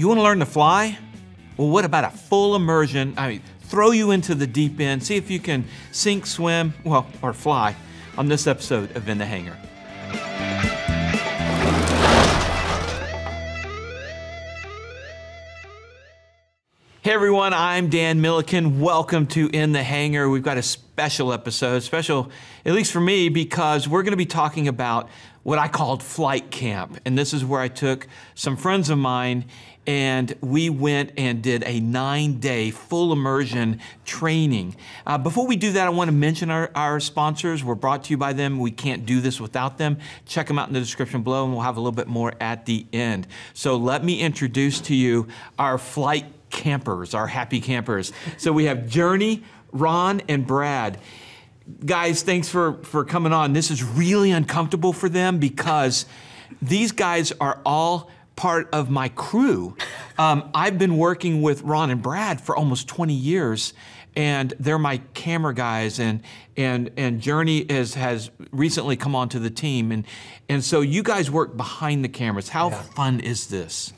You want to learn to fly? Well, what about a full immersion? I mean, throw you into the deep end, see if you can sink, swim, well, or fly on this episode of In the Hangar. Hey everyone, I'm Dan Millican. Welcome to In the Hangar. We've got a special episode, special at least for me, because we're going to be talking about what I called flight camp. And this is where I took some friends of mine and we went and did a nine day full immersion training. Uh, before we do that, I want to mention our, our sponsors. We're brought to you by them. We can't do this without them. Check them out in the description below, and we'll have a little bit more at the end. So let me introduce to you our flight campers, our happy campers. So we have Journey, Ron, and Brad. Guys, thanks for, for coming on. This is really uncomfortable for them because these guys are all part of my crew. Um, I've been working with Ron and Brad for almost 20 years, and they're my camera guys. And and and Journey is, has recently come onto the team, and and so you guys work behind the cameras. How Yeah. fun is this?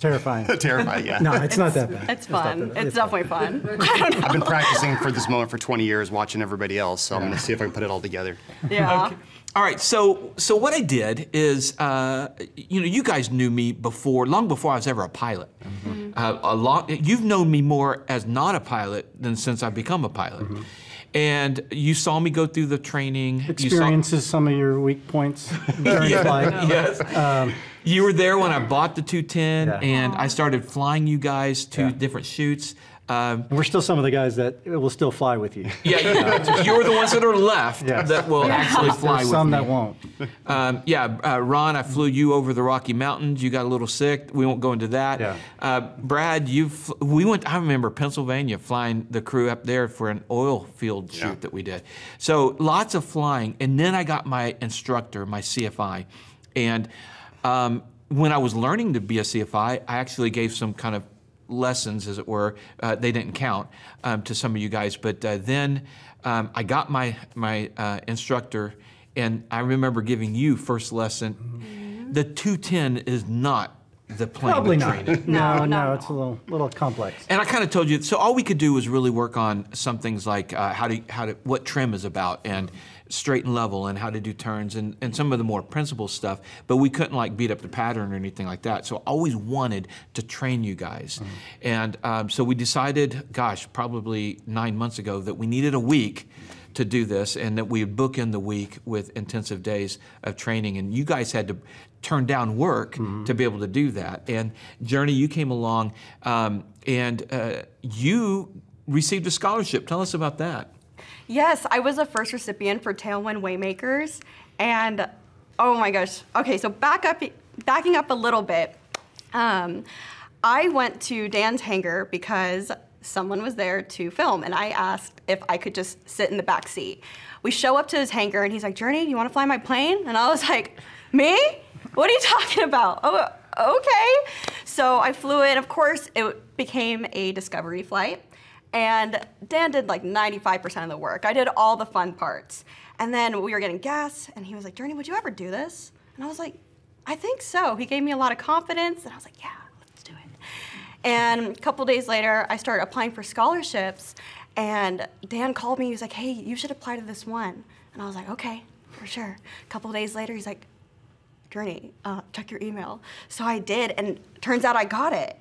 Terrifying. Terrifying, yeah. No, it's not that bad. It's fun. not It's, definitely fun. I don't know. I've been practicing for this moment for 20 years, watching everybody else. So I'm going to see if I can put it all together. Yeah. All right, so so what I did is, uh, you know, you guys knew me before, long before I was ever a pilot. Uh, a lot, you've known me more as not a pilot than since I've become a pilot. And you saw me go through the training. You saw- Experiences some of your weak points during flight. yes. You were there when I bought the 210, Yeah. and I started flying you guys to Yeah. different shoots. Um, we're still some of the guys that will still fly with you. yeah, you, you're the ones that are left Yes. that will actually fly There's with some me. that won't. Um, yeah, uh, Ron, I flew you over the Rocky Mountains. You got a little sick. We won't go into that. Yeah. Uh, Brad, you fl- we went. I remember Pennsylvania flying the crew up there for an oil field shoot Yeah. that we did. So lots of flying, and then I got my instructor, my CFI, and um, when I was learning to be a CFI, I actually gave some kind of lessons, as it were. Uh, they didn't count um, to some of you guys, but uh, then um, I got my my uh, instructor, and I remember giving you first lesson. The 210 is not the plane Probably not. train in. No, No, no, no. it's a little little complex. And I kind of told you, so all we could do was really work on some things like uh, how to how to what trim is about and straight and level and how to do turns and, and some of the more principle stuff. But we couldn't like beat up the pattern or anything like that. So I always wanted to train you guys, and um, so we decided, gosh, probably nine months ago that we needed a week to do this and that we would book in the week with intensive days of training. And you guys had to turn down work to be able to do that. And journey you came along um, and uh, you received a scholarship. Tell us about that Yes, I was a first recipient for Tailwind Waymakers, and oh my gosh. Okay, so back up, backing up a little bit. Um, I went to Dan's hangar because someone was there to film, and I asked if I could just sit in the back seat. We show up to his hangar, and he's like, "Journey, you want to fly my plane?" And I was like, "Me? What are you talking about?" Oh, okay. So I flew it. Of course, it became a discovery flight. And Dan did like 95% of the work. I did all the fun parts. And then we were getting gas, and he was like, Journey, would you ever do this? And I was like, I think so. He gave me a lot of confidence, and I was like, yeah, let's do it. And a couple days later, I started applying for scholarships, and Dan called me. He was like, hey, you should apply to this one. And I was like, okay, for sure. A couple days later, he's like, Journey, uh, check your email. So I did, and turns out I got it.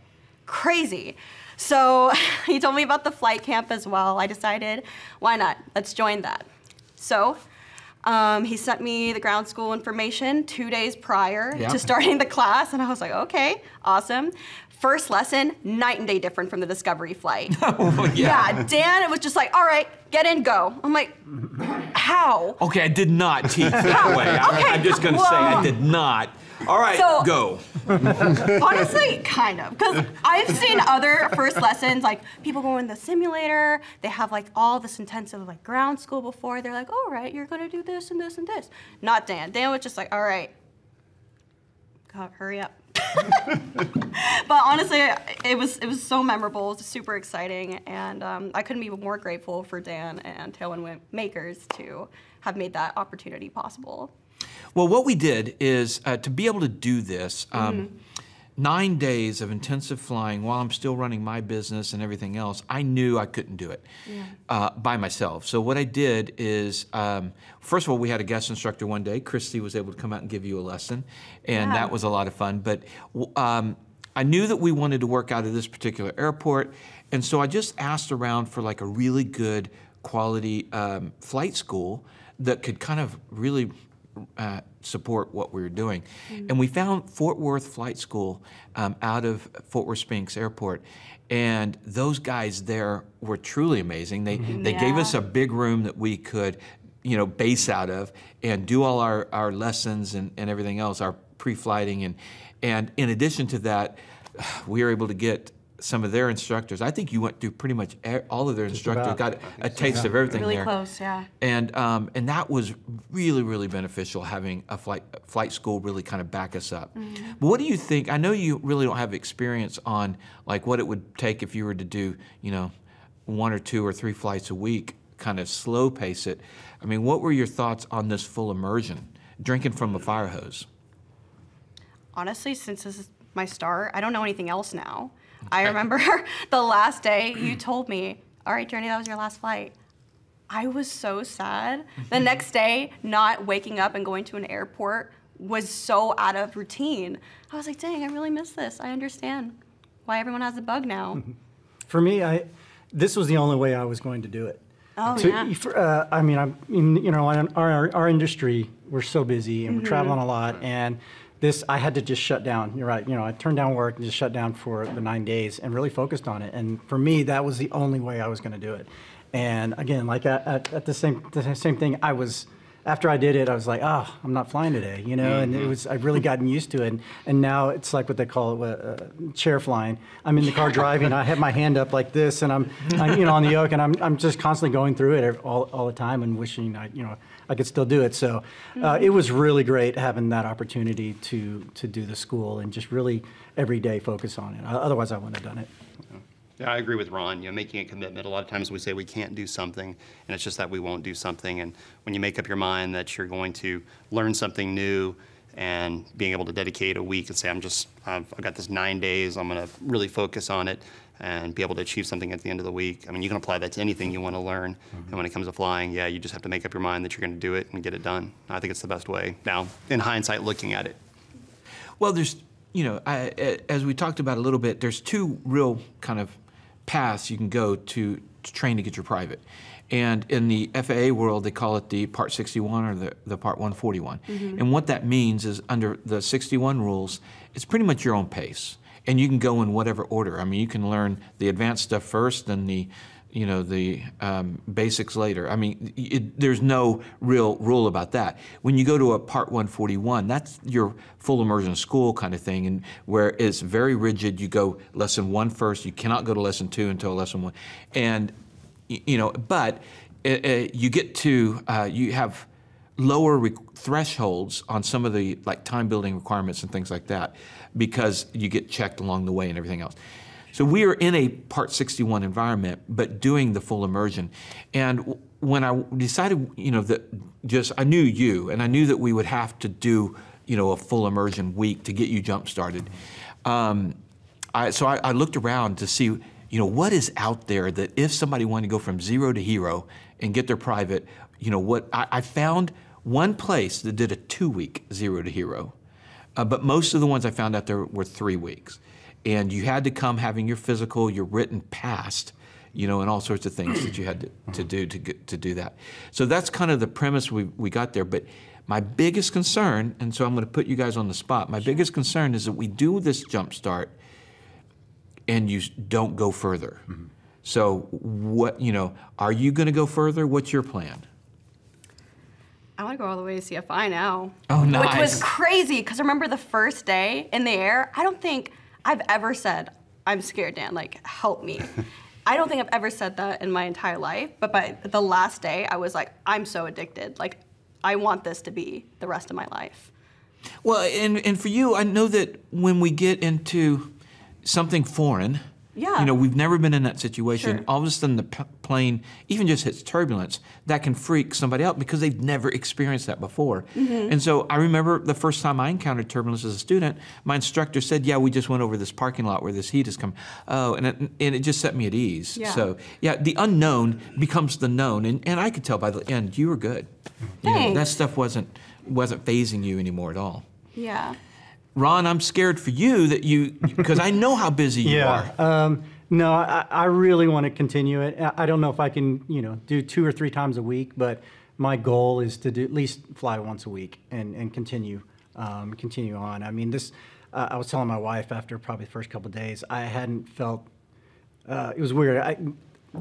Crazy. So he told me about the flight camp as well. I decided, why not? Let's join that. So um, he sent me the ground school information two days prior Yeah. to starting the class, and I was like, okay, awesome. First lesson, night and day different from the discovery flight. yeah, Dan, it was just like, all right, get in, go. I'm like, how? okay i did not teach that way I, Okay, i'm just going to say i did not all right So- go Honestly, kind of. Because I've seen other first lessons, like people go in the simulator, they have like all this intensive like ground school before. They're like, all right, you're gonna do this and this and this. Not Dan. Dan was just like, all right, God, hurry up. but honestly, it was it was so memorable. It was super exciting, and um, I couldn't be more grateful for Dan and Tailwind Makers to have made that opportunity possible. Well, what we did is uh, to be able to do this. Um, nine days of intensive flying while I'm still running my business and everything else, I knew I couldn't do it uh, by myself. So what I did is, um, first of all, we had a guest instructor one day. Christy was able to come out and give you a lesson, and Yeah. that was a lot of fun. But um, I knew that we wanted to work out of this particular airport, and so I just asked around for like a really good quality um, flight school that could kind of really uh, support what we were doing. And we found Fort Worth Flight School um, out of Fort Worth Spinks Airport. And those guys there were truly amazing. They, they gave us a big room that we could, you know, base out of and do all our, our lessons and, and everything else, our pre-flighting. And, and in addition to that, we were able to get some of their instructors. I think you went through pretty much e- all of their instructors, about. got a taste of everything Really there. close, yeah. And um, and that was really really beneficial having a flight a flight school really kind of back us up. But what do you think? I know you really don't have experience on like what it would take if you were to do you know one or two or three flights a week, kind of slow pace it. I mean, what were your thoughts on this full immersion, drinking from a fire hose? honestly, since this is my start, I don't know anything else now. I remember the last day you told me, all right, Journey, that was your last flight. I was so sad. The next day, not waking up and going to an airport was so out of routine. I was like, dang, I really miss this. I understand why everyone has a bug now. For me, I this was the only way I was going to do it. Oh, So, yeah. uh, I mean, I'm, you know, in our, our industry, we're so busy and we're traveling Mm-hmm. a lot, and this, I had to just shut down. You're right. You know, I turned down work and just shut down for the nine days and really focused on it. And for me, that was the only way I was going to do it. And again, like at, at, the same the same thing, I was. After I did it, I was like, "Oh, I'm not flying today," you know, and it was I've really gotten used to it. And, and now it's like what they call it, uh, chair flying. I'm in the car driving, I have my hand up like this, and I'm, I'm you know on the yoke, and I'm, I'm just constantly going through it all, all the time and wishing I you know I could still do it. So uh, it was really great having that opportunity to to do the school and just really every day focus on it. Otherwise, I wouldn't have done it. Yeah, I agree with Ron. You know, making a commitment. A lot of times we say we can't do something, and it's just that we won't do something. And when you make up your mind that you're going to learn something new, and being able to dedicate a week and say, I'm just, I've, I've got this nine days. I'm going to really focus on it, and be able to achieve something at the end of the week. I mean, you can apply that to anything you want to learn. Mm-hmm. And when it comes to flying, yeah, you just have to make up your mind that you're going to do it and get it done. I think it's the best way. Now, in hindsight, looking at it, Well, there's, you know, I- as we talked about a little bit, there's two real kind of paths you can go to, to train to get your private. And in the FAA world, they call it the Part 61 or the, the Part 141. Mm-hmm. And what that means is under the 61 rules, it's pretty much your own pace. And you can go in whatever order. I mean, you can learn the advanced stuff first, then the you know the um, basics later. I mean, it, there's no real rule about that. When you go to a Part 141, that's your full immersion school kind of thing, and where it's very rigid. You go lesson one first. You cannot go to lesson two until lesson one, and you know, but uh, uh, you get to uh, you have lower re- thresholds on some of the like time building requirements and things like that because you get checked along the way and everything else. So we are in a Part 61 environment, but doing the full immersion. And when I decided, you know, that just I knew you, and I knew that we would have to do, you know, a full immersion week to get you jump started. Um, I, so I, I looked around to see, you know, what is out there that if somebody wanted to go from zero to hero and get their private, you know, what I, I found one place that did a two-week zero to hero, uh, but most of the ones I found out there were three weeks, and you had to come having your physical, your written passed, you know, and all sorts of things that you had to, to do to get, to do that. So that's kind of the premise we we got there, but. My biggest concern, and so I'm going to put you guys on the spot. My biggest concern is that we do this jump start, and you don't go further. Mm-hmm. So what you know? Are you going to go further? What's your plan? I want to go all the way to CFI now. Oh, no, Which was crazy because remember the first day in the air, I don't think I've ever said, I'm scared, Dan, like, help me. I don't think I've ever said that in my entire life, but by the last day, I was like, I'm so addicted. Like, I want this to be the rest of my life. Well, and and for you, I know that when we get into something foreign, Yeah. You know, we've never been in that situation. Sure. All of a sudden, the p- plane even just hits turbulence. That can freak somebody out because they've never experienced that before. Mm-hmm. And so I remember the first time I encountered turbulence as a student, my instructor said, "Yeah, we just went over this parking lot where this heat has come." Oh, and it, and it just set me at ease. Yeah. So yeah, the unknown becomes the known, and, and I could tell by the end you were good. You know, that stuff wasn't wasn't phasing you anymore at all. Yeah. Ron, I'm scared for you that you because I know how busy you are. Um, no, I, I really want to continue it. I- don't know if I can, you know, do two or three times a week, but my goal is to do at least fly once a week and, and continue, um, continue on. I mean, this, uh, I was telling my wife after probably the first couple of days, I hadn't felt, uh, it was weird. I,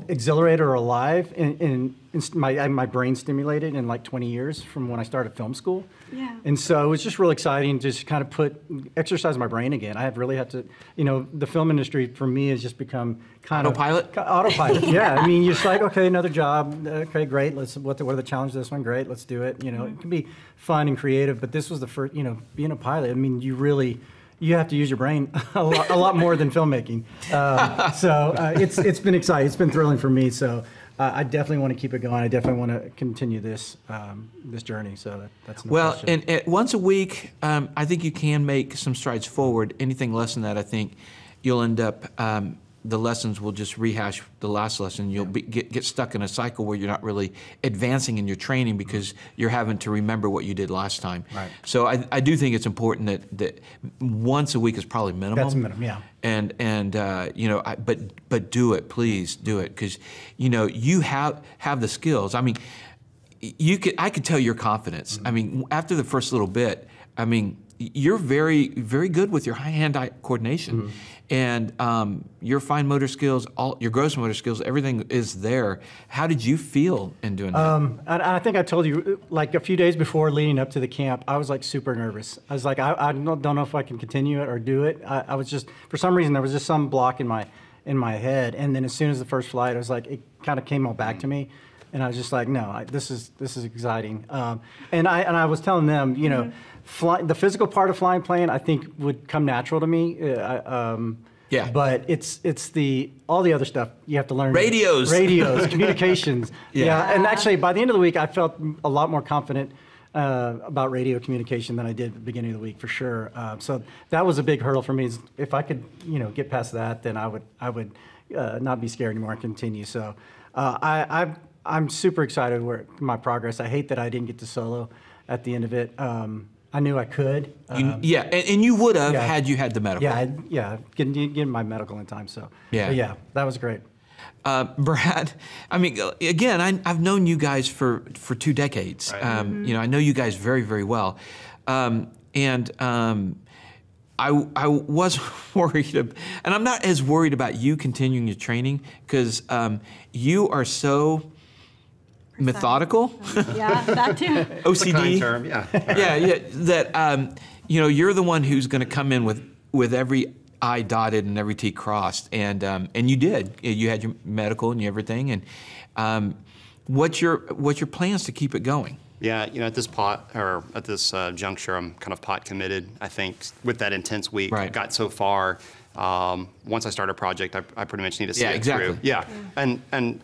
exhilarated or alive and, and, and my, I- my brain stimulated in like 20 years from when I started film school. Yeah. And so it was just really exciting to just kind of put, exercise my brain again. I have really had to, you know, the film industry for me has just become kind Autopilot? of. Autopilot? Autopilot, yeah. I mean, you're just like, okay, another job. Okay, great. Let's, what, the, what are the challenges of this one? Great, let's do it. You know, it can be fun and creative, but this was the first, you know, being a pilot, I mean, you really, you have to use your brain a lot, a lot more than filmmaking. Um, so uh, it's, it's been exciting. It's been thrilling for me. So uh, I definitely want to keep it going. I definitely want to continue this, um, this journey. So that, that's no Well, and, and once a week, um, I think you can make some strides forward. Anything less than that, I think you'll end up. The lessons will just rehash the last lesson. You'll be, get get stuck in a cycle where you're not really advancing in your training because you're having to remember what you did last time. Right. So I, I do think it's important that, that once a week is probably minimum. That's minimum, yeah. And and uh, you know, I, but but do it, please do it, because you know you have have the skills. I mean, you could I could tell your confidence. I mean, after the first little bit, I mean, you're very very good with your high hand-eye coordination, and um, your fine motor skills, all your gross motor skills, everything is there. How did you feel in doing that? Um, and I think I told you, like a few days before leading up to the camp, I was like super nervous. I was like, I, I don't don't know if I can continue it or do it. I, I was just, for some reason, there was just some block in my in my head. And then as soon as the first flight, I was like, it kind of came all back to me, and I was just like, no, I, this is this is exciting. Um, and I and I was telling them, you know, fly, the physical part of flying plane, I think would come natural to me. Uh, I, um, Yeah. But it's it's the all the other stuff you have to learn. Radios. Radios, communications. Yeah. yeah. And actually, by the end of the week, I felt a lot more confident uh, about radio communication than I did at the beginning of the week, for sure. Uh, so that was a big hurdle for me. Is if I could, you know, get past that, then I would, I would uh, not be scared anymore and continue. So uh, I, I, I'm super excited with my progress. I hate that I didn't get to solo at the end of it. Um, I knew I could. You- Um, yeah, and, and you would have yeah. had you had the medical. yeah, I, yeah, getting, getting my medical in time. So Yeah. But yeah, that was great. Uh, Brad, I mean, again, I, I've known you guys for, for two decades. Right. Um, You know, I know you guys very, very well. Um, and um, I, I was worried, ab- and I'm not as worried about you continuing your training because um, you are so methodical. Yeah, that too. OCD. Kind term, yeah. yeah, yeah. That um, you know, you're the one who's going to come in with with every I dotted and every T crossed, and um, and you did. You had your medical and everything, and um, what's your what's your plans to keep it going? Yeah, you know, at this pot or at this uh, juncture, I'm kind of pot committed. I think with that intense week, Right. got so far. Um, once I start a project, I, I pretty much need to see Yeah, it exactly. through. Yeah, and and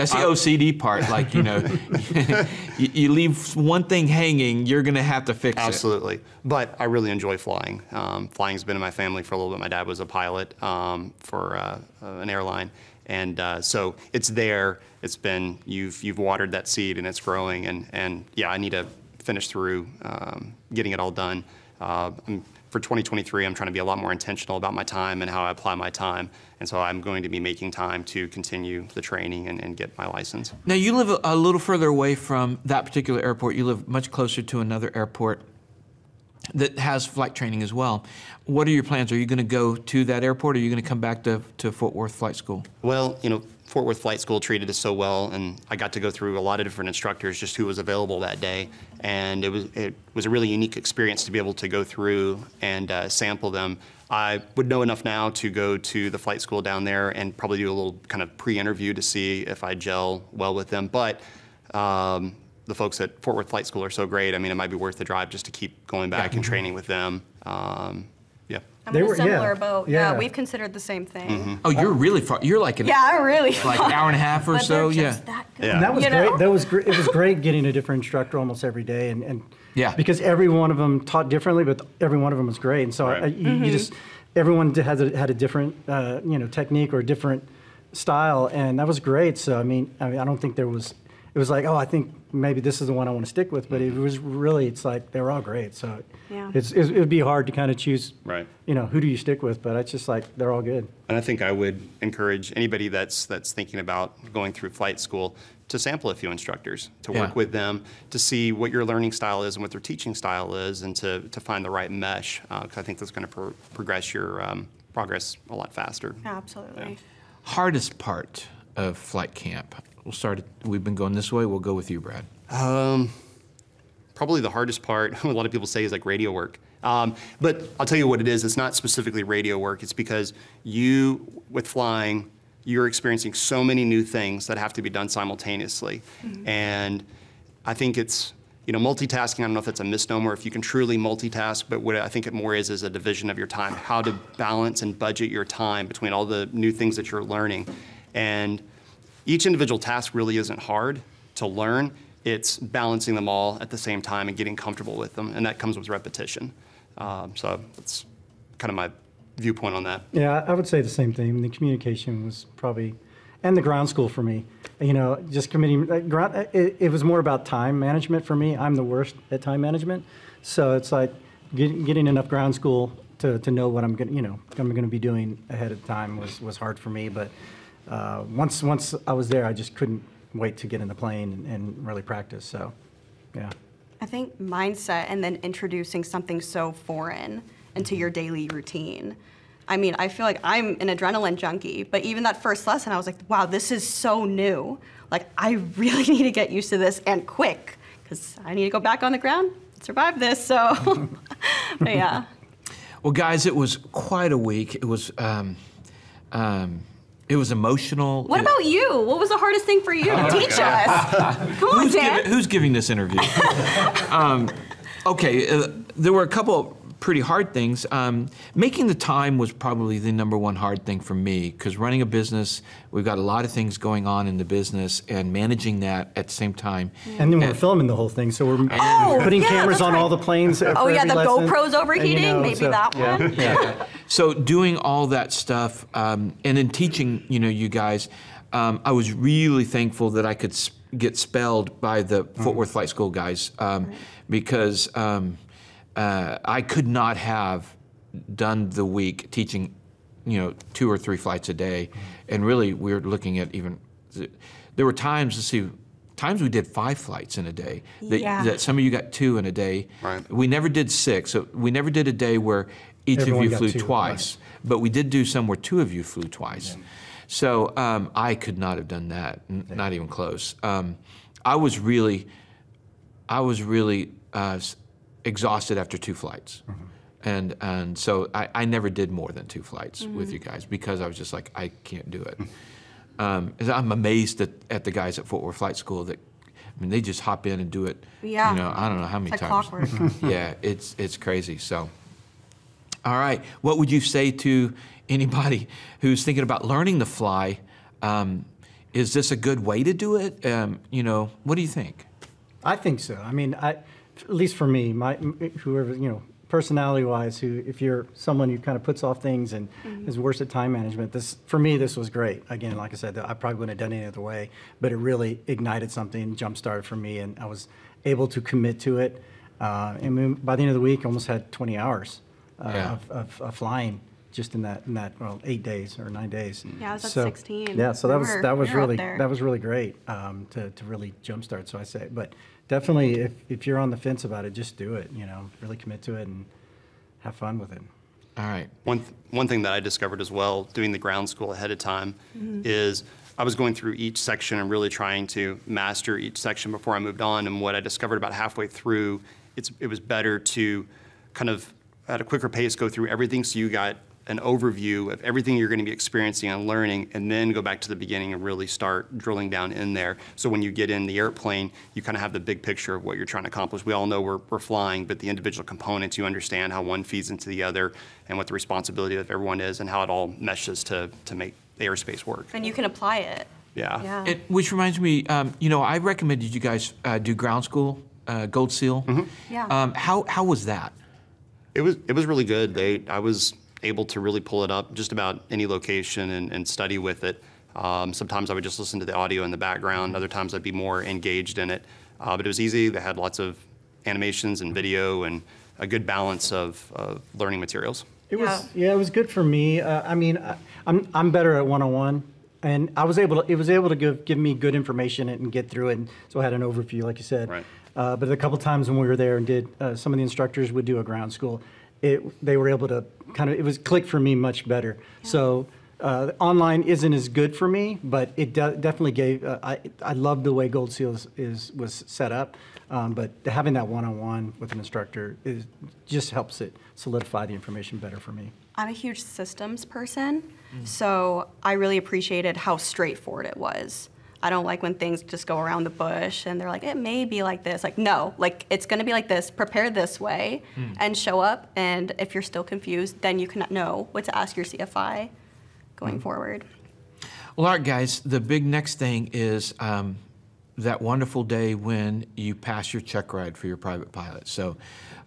That's the I- OCD part. Like you know, you, you leave one thing hanging, you're going to have to fix it. Absolutely. But I really enjoy flying. Um, flying's been in my family for a little bit. My dad was a pilot um, for uh, uh, an airline. And uh, so it's there. It's been, you've, you've watered that seed and it's growing. And, and yeah, I need to finish through um, getting it all done. Uh, I'm, for 2023, I'm trying to be a lot more intentional about my time and how I apply my time. And so I'm going to be making time to continue the training and, and get my license. Now you live a, a little further away from that particular airport. You live much closer to another airport that has flight training as well. What are your plans? Are you going to go to that airport, or are you going to come back to, to Fort Worth Flight School? Well, you know, Fort Worth Flight School treated us so well, and I got to go through a lot of different instructors, just who was available that day, and it was it was a really unique experience to be able to go through and uh, sample them. I would know enough now to go to the flight school down there and probably do a little kind of pre-interview to see if I gel well with them, but. Um, the folks at Fort Worth Flight School are so great. I mean, it might be worth the drive just to keep going back and training with them. Um, yeah. I'm They in a were- yeah, similar boat. Yeah. yeah. we've considered the same thing. Oh, you're really far. You're like an Yeah, really. like an hour and a half or but so. they're Yeah. just that good. Yeah. And that was You know? great. That was great. It was great getting a different instructor almost every day, and, and Yeah. because every one of them taught differently, but every one of them was great. And so I, Right. you, Mm-hmm. you just everyone did- had a, had a different uh, you know technique or a different style, and that was great. So I mean, I mean, I don't think there was. It was like, oh, I think maybe this is the one I want to stick with, but it was really, it's like they were all great. So Yeah. it's, it would be hard to kind of choose, Right. You know, who do you stick with? But it's just like they're all good. And I think I would encourage anybody that's, that's thinking about going through flight school to sample a few instructors, to Yeah. work with them, to see what your learning style is and what their teaching style is, and to, to find the right mesh. Because I think that's going to pro- progress your um, progress a lot faster. Absolutely. Hardest part of flight camp. We'll start. At, we've been going this way. We'll go with you, Brad. Probably the hardest part, a lot of people say, is like radio work. Um, but I'll tell you what it is. It's not specifically radio work. It's because you, with flying, you're experiencing so many new things that have to be done simultaneously. And I think it's, you know, multitasking, I don't know if that's a misnomer, if you can truly multitask, but what I think it more is is a division of your time, how to balance and budget your time between all the new things that you're learning. And each individual task really isn't hard to learn. It's balancing them all at the same time and getting comfortable with them, and that comes with repetition. Um, so that's kind of my viewpoint on that. Yeah, I would say the same thing. The communication was probably, and the ground school for me. You know, just committing. like, ground- It, it was more about time management for me. I'm the worst at time management, so it's like getting, getting enough ground school to, to know what I'm gonna, you know, I'm going to be doing ahead of time was was hard for me. But uh, once once I was there, I just couldn't wait to get in the plane and, and really practice. So, yeah. I think mindset and then introducing something so foreign into your daily routine. I mean, I feel like I'm an adrenaline junkie, but even that first lesson, I was like, wow, this is so new. Like, I really need to get used to this and quick because I need to go back on the ground, survive this. So, but yeah. Well, guys, it was quite a week. It was. Um, um, it was emotional. What It- about you? What was the hardest thing for you to teach us? Come on, who's, Dan. giving, who's giving this interview? um, okay, uh, there were a couple pretty hard things. Um, making the time was probably the number one hard thing for me because running a business, we've got a lot of things going on in the business, and managing that at the same time. And then we're And- filming the whole thing, so we're Oh, putting yeah, cameras that's on all the planes. Oh, yeah, the lesson. GoPro's And, you overheating, maybe that yeah, one. Yeah. So doing all that stuff, um, and in teaching, you know, you guys, um, I was really thankful that I could s- get spelled by the Fort Worth Flight School guys um, because um, uh, I could not have done the week teaching, you know, two or three flights a day, and really we were looking at even. There were times to see. Times we did five flights in a day. That, Yeah. that some of you got two in a day. Right. We never did six. So we never did a day where each Everyone of you flew two, twice, but we did do some where two of you flew twice. Yeah. So um, I could not have done that, n- not even close. Um, I was really, I was really uh, s- exhausted after two flights, and and so I, I never did more than two flights with you guys because I was just like I can't do it. Um, I'm amazed at, at the guys at Fort Worth Flight School that, I mean, they just hop in and do it. Yeah. You know, I don't know how many It's like times. clockwork. yeah, it's it's crazy. So, all right, what would you say to anybody who's thinking about learning to fly? Um, is this a good way to do it? Um, you know, what do you think? I think so. I mean, I, at least for me, my whoever you know, personality-wise, who if you're someone who kind of puts off things and is worse at time management, this for me this was great. Again, like I said, I probably wouldn't have done it any other way, but it really ignited something, jump-started for me, and I was able to commit to it. Uh, and we, by the end of the week, I almost had 20 hours uh, Yeah. of, of, of flying just in that in that well eight days or nine days. Yeah, I was at So- 16. Yeah, so that We was were- that was we were up really there. that was really great um, to, to really jumpstart. So I say, but definitely, if, if you're on the fence about it, just do it. You know, really commit to it and have fun with it. All right. One, th- one thing that I discovered as well, doing the ground school ahead of time, is I was going through each section and really trying to master each section before I moved on. And what I discovered about halfway through, it's, it was better to kind of, at a quicker pace, go through everything so you got an overview of everything you're going to be experiencing and learning, and then go back to the beginning and really start drilling down in there. So when you get in the airplane, you kind of have the big picture of what you're trying to accomplish. We all know we're, we're flying, but the individual components, you understand how one feeds into the other and what the responsibility of everyone is and how it all meshes to, to make airspace work. And you can apply it. Yeah. Yeah. It, which reminds me, um, you know, I recommended you guys uh, do ground school, uh, Gold Seal. Yeah. Um, how how was that? It was it was really good. They I was able to really pull it up just about any location and, and study with it. Um, sometimes I would just listen to the audio in the background. Other times I'd be more engaged in it. Uh, but it was easy. They had lots of animations and video and a good balance of, of learning materials. It Yeah. was yeah, it was good for me. Uh, I mean, I, I'm I'm better at one on one, and I was able to it was able to give give me good information and get through it. And so I had an overview, like you said. Right. Uh, but a couple times when we were there and did uh, some of the instructors would do a ground school, it they were able to kind of it was click for me much better. So. Uh, online isn't as good for me, but it de- definitely gave. Uh, I I love the way Gold Seals is was set up, um, but having that one-on-one with an instructor is just helps it solidify the information better for me. I'm a huge systems person, so I really appreciated how straightforward it was. I don't like when things just go around the bush and they're like, it may be like this. Like, no, like it's gonna be like this, prepare this way and show up. And if you're still confused, then you can know what to ask your CFI going forward. Well, all right, guys. The big next thing is um, that wonderful day when you pass your check ride for your private pilot. So,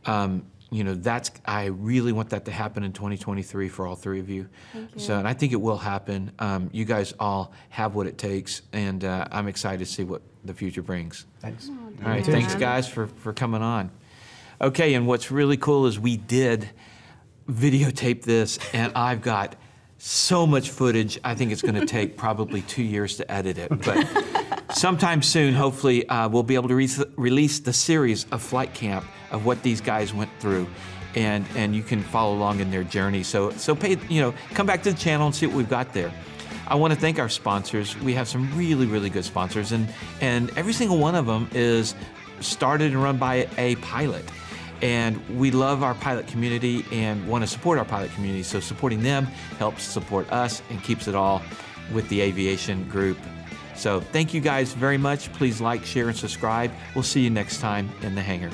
um, you know, that's I really want that to happen in 2023 for all three of you. So, and I think it will happen. Um, you guys all have what it takes, and uh, I'm excited to see what the future brings. Thanks. All right, thanks, guys, for for coming on. Okay, and what's really cool is we did videotape this, and I've got so much footage. I think it's going to take probably two years to edit it, but sometime soon, hopefully, uh, we'll be able to re- release the series of Flight Camp of what these guys went through. And, and you can follow along in their journey. So, so pay, you know, come back to the channel and see what we've got there. I want to thank our sponsors. We have some really, really good sponsors, and, and every single one of them is started and run by a pilot. And we love our pilot community and want to support our pilot community. So supporting them helps support us and keeps it all with the aviation group. So thank you guys very much. Please like, share, and subscribe. We'll see you next time in the hangar.